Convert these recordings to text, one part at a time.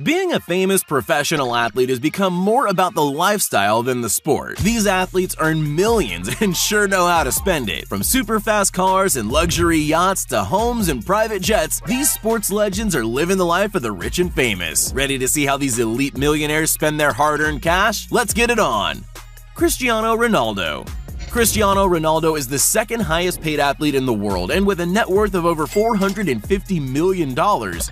Being a famous professional athlete has become more about the lifestyle than the sport. These athletes earn millions and sure know how to spend it. From super fast cars and luxury yachts to homes and private jets, these sports legends are living the life of the rich and famous. Ready to see how these elite millionaires spend their hard earned cash? Let's get it on! Cristiano Ronaldo Cristiano Ronaldo is the second highest paid athlete in the world, and with a net worth of over $450 million,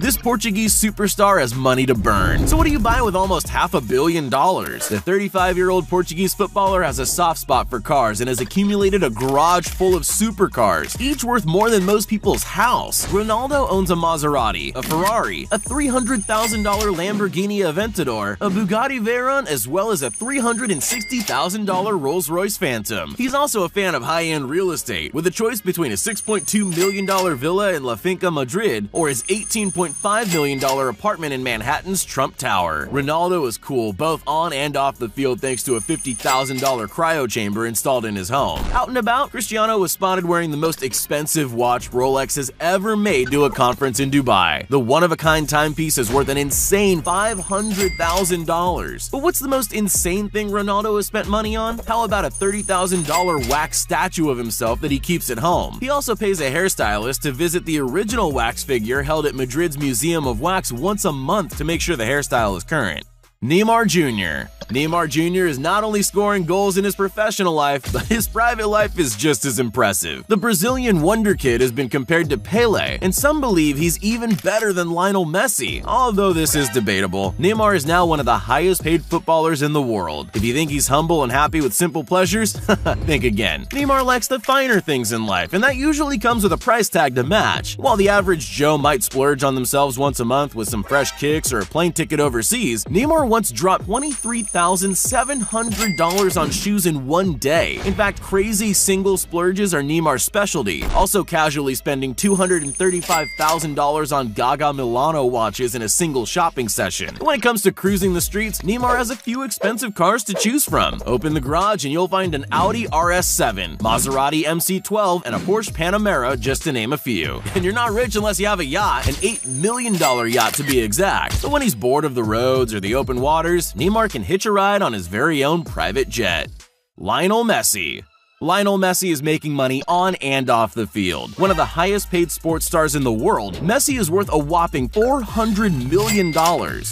this Portuguese superstar has money to burn. So what do you buy with almost half a billion dollars? The 35-year-old Portuguese footballer has a soft spot for cars and has accumulated a garage full of supercars, each worth more than most people's house. Ronaldo owns a Maserati, a Ferrari, a $300,000 Lamborghini Aventador, a Bugatti Veyron, as well as a $360,000 Rolls-Royce Phantom. He's also a fan of high-end real estate, with a choice between a $6.2 million villa in La Finca Madrid or his $18.5 million apartment in Manhattan's Trump Tower. Ronaldo is cool both on and off the field thanks to a $50,000 cryo chamber installed in his home. Out and about, Cristiano was spotted wearing the most expensive watch Rolex has ever made to a conference in Dubai. The one-of-a-kind timepiece is worth an insane $500,000. But what's the most insane thing Ronaldo has spent money on? How about a $30,000 wax statue of himself that he keeps at home. He also pays a hairstylist to visit the original wax figure held at Madrid's Museum of Wax once a month to make sure the hairstyle is current. Neymar Jr. Neymar Jr. is not only scoring goals in his professional life, but his private life is just as impressive. The Brazilian wonder kid has been compared to Pele, and some believe he's even better than Lionel Messi. Although this is debatable, Neymar is now one of the highest paid footballers in the world. If you think he's humble and happy with simple pleasures, think again. Neymar likes the finer things in life, and that usually comes with a price tag to match. While the average Joe might splurge on themselves once a month with some fresh kicks or a plane ticket overseas, Neymar once dropped $23,700 on shoes in one day. In fact, crazy single splurges are Neymar's specialty, also casually spending $235,000 on Gaga Milano watches in a single shopping session. When it comes to cruising the streets, Neymar has a few expensive cars to choose from. Open the garage and you'll find an Audi RS7, Maserati MC12, and a Porsche Panamera, just to name a few. And you're not rich unless you have a yacht, an $8 million yacht to be exact. But when he's bored of the roads or the open waters, Neymar can hitch a ride on his very own private jet. Lionel Messi Lionel Messi is making money on and off the field. One of the highest paid sports stars in the world, Messi is worth a whopping $400 million.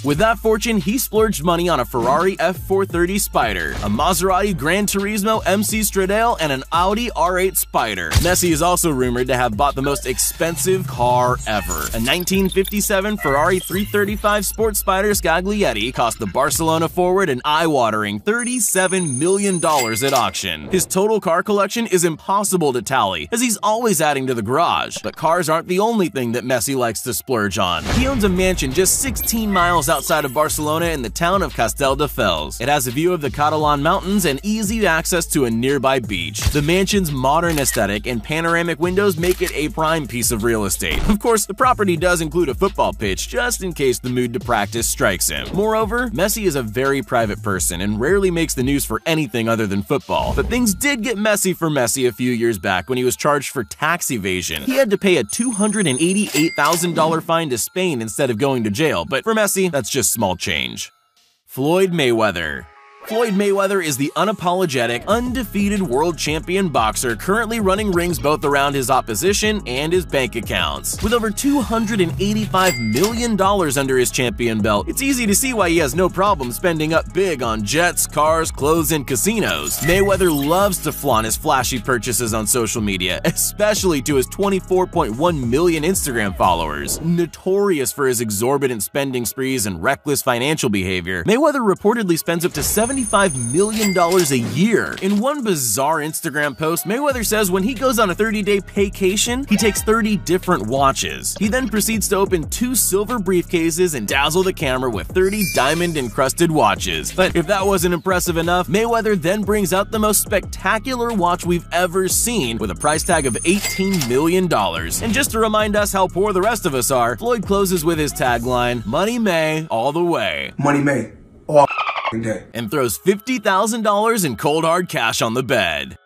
With that fortune, he splurged money on a Ferrari F430 Spider, a Maserati Gran Turismo MC Stradale, and an Audi R8 Spider. Messi is also rumored to have bought the most expensive car ever. A 1957 Ferrari 335 Sport Spider Scaglietti cost the Barcelona forward an eye-watering $37 million at auction. His total car car collection is impossible to tally, as he's always adding to the garage. But cars aren't the only thing that Messi likes to splurge on. He owns a mansion just 16 miles outside of Barcelona in the town of Castelldefels. It has a view of the Catalan mountains and easy access to a nearby beach. The mansion's modern aesthetic and panoramic windows make it a prime piece of real estate. Of course, the property does include a football pitch, just in case the mood to practice strikes him. Moreover, Messi is a very private person and rarely makes the news for anything other than football. But things did get messy for Messi a few years back when he was charged for tax evasion. He had to pay a $288,000 fine to Spain instead of going to jail, but for Messi, that's just small change. Floyd Mayweather Floyd Mayweather is the unapologetic, undefeated world champion boxer currently running rings both around his opposition and his bank accounts. With over $285 million under his champion belt, it's easy to see why he has no problem spending up big on jets, cars, clothes, and casinos. Mayweather loves to flaunt his flashy purchases on social media, especially to his 24.1 million Instagram followers. Notorious for his exorbitant spending sprees and reckless financial behavior, Mayweather reportedly spends up to 7 $75 million a year. In one bizarre Instagram post, Mayweather says when he goes on a 30-day vacation, he takes 30 different watches. He then proceeds to open two silver briefcases and dazzle the camera with 30 diamond-encrusted watches. But if that wasn't impressive enough, Mayweather then brings out the most spectacular watch we've ever seen with a price tag of $18 million. And just to remind us how poor the rest of us are, Floyd closes with his tagline, Money May all the way. Money May day. And throws $50,000 in cold hard cash on the bed.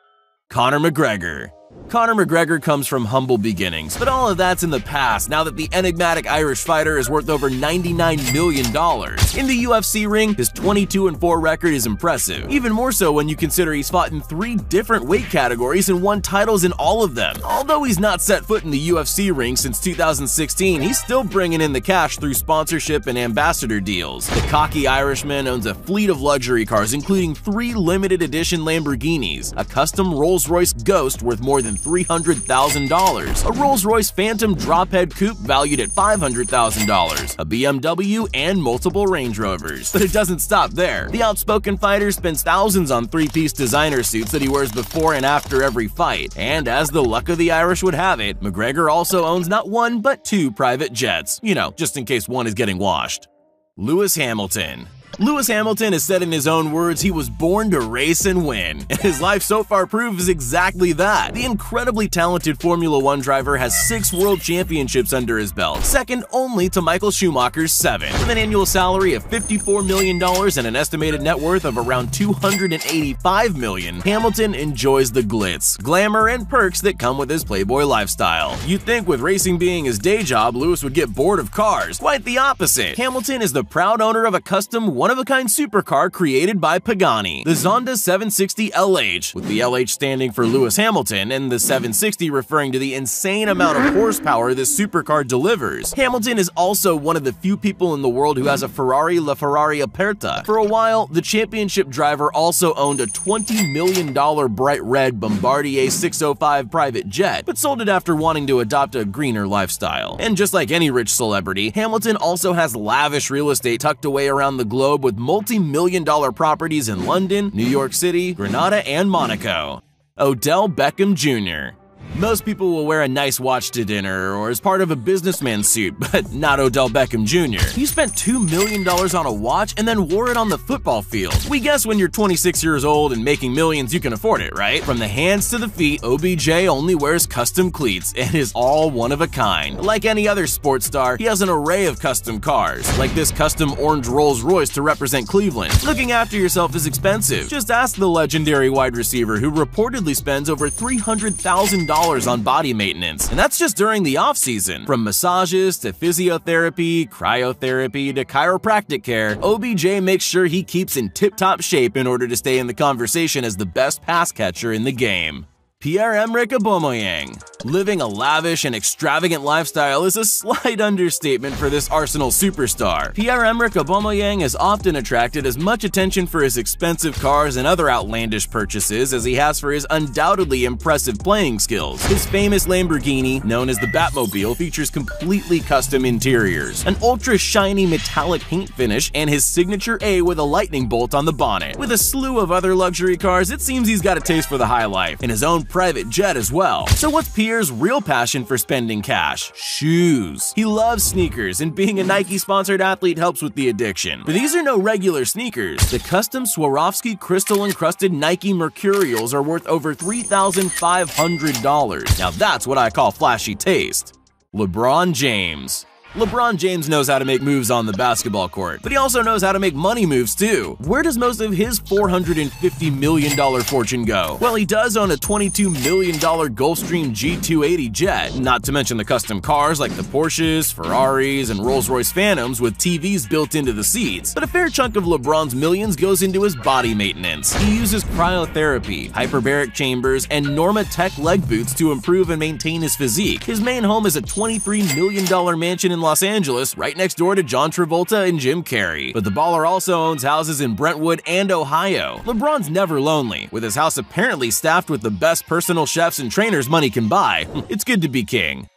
Conor McGregor Conor McGregor comes from humble beginnings, but all of that's in the past now that the enigmatic Irish fighter is worth over $99 million. In the UFC ring, his 22-4 record is impressive, even more so when you consider he's fought in three different weight categories and won titles in all of them. Although he's not set foot in the UFC ring since 2016, he's still bringing in the cash through sponsorship and ambassador deals. The cocky Irishman owns a fleet of luxury cars including three limited edition Lamborghinis, a custom Rolls-Royce Ghost worth more than $300,000, a Rolls-Royce Phantom drophead coupe valued at $500,000, a BMW, and multiple Range Rovers. But it doesn't stop there. The outspoken fighter spends thousands on three-piece designer suits that he wears before and after every fight. And as the luck of the Irish would have it, McGregor also owns not one but two private jets, you know, just in case one is getting washed. Lewis Hamilton Lewis Hamilton has said in his own words he was born to race and win, and his life so far proves exactly that. The incredibly talented Formula One driver has six world championships under his belt, second only to Michael Schumacher's seven. With an annual salary of $54 million and an estimated net worth of around 285 million, Hamilton enjoys the glitz, glamour, and perks that come with his playboy lifestyle. You'd think with racing being his day job, Lewis would get bored of cars. Quite the opposite. Hamilton is the proud owner of a custom one-of-a-kind supercar created by Pagani, the Zonda 760 LH, with the LH standing for Lewis Hamilton and the 760 referring to the insane amount of horsepower this supercar delivers. Hamilton is also one of the few people in the world who has a Ferrari LaFerrari Aperta. For a while, the championship driver also owned a $20 million bright red Bombardier 605 private jet, but sold it after wanting to adopt a greener lifestyle. And just like any rich celebrity, Hamilton also has lavish real estate tucked away around the globe globe with multi-million dollar properties in London, New York City, Grenada, and Monaco. Odell Beckham Jr. Most people will wear a nice watch to dinner or as part of a businessman suit, but not Odell Beckham Jr. He spent $2 million on a watch and then wore it on the football field. We guess when you're 26 years old and making millions, you can afford it, right? From the hands to the feet, OBJ only wears custom cleats and is all one of a kind. Like any other sports star, he has an array of custom cars, like this custom orange Rolls Royce to represent Cleveland. Looking after yourself is expensive. Just ask the legendary wide receiver who reportedly spends over $300,000 on body maintenance, and that's just during the off-season. From massages to physiotherapy, cryotherapy to chiropractic care, OBJ makes sure he keeps in tip-top shape in order to stay in the conversation as the best pass catcher in the game. Pierre-Emerick Aubameyang. Living a lavish and extravagant lifestyle is a slight understatement for this Arsenal superstar. Pierre-Emerick Aubameyang has often attracted as much attention for his expensive cars and other outlandish purchases as he has for his undoubtedly impressive playing skills. His famous Lamborghini, known as the Batmobile, features completely custom interiors, an ultra-shiny metallic paint finish, and his signature A with a lightning bolt on the bonnet. With a slew of other luxury cars, it seems he's got a taste for the high life, In his own private jet as well. So what's Pierre's real passion for spending cash? Shoes. He loves sneakers, and being a Nike-sponsored athlete helps with the addiction. But these are no regular sneakers. The custom Swarovski crystal-encrusted Nike Mercurials are worth over $3,500. Now that's what I call flashy taste. LeBron James LeBron James knows how to make moves on the basketball court, but he also knows how to make money moves too. Where does most of his $450 million fortune go? Well, he does own a $22 million Gulfstream G280 jet, not to mention the custom cars like the Porsches, Ferraris, and Rolls-Royce Phantoms with TVs built into the seats. But a fair chunk of LeBron's millions goes into his body maintenance. He uses cryotherapy, hyperbaric chambers, and Normatec leg boots to improve and maintain his physique. His main home is a $23 million mansion in in Los Angeles, right next door to John Travolta and Jim Carrey. But the baller also owns houses in Brentwood and Ohio. LeBron's never lonely, with his house apparently staffed with the best personal chefs and trainers money can buy. it's good to be king.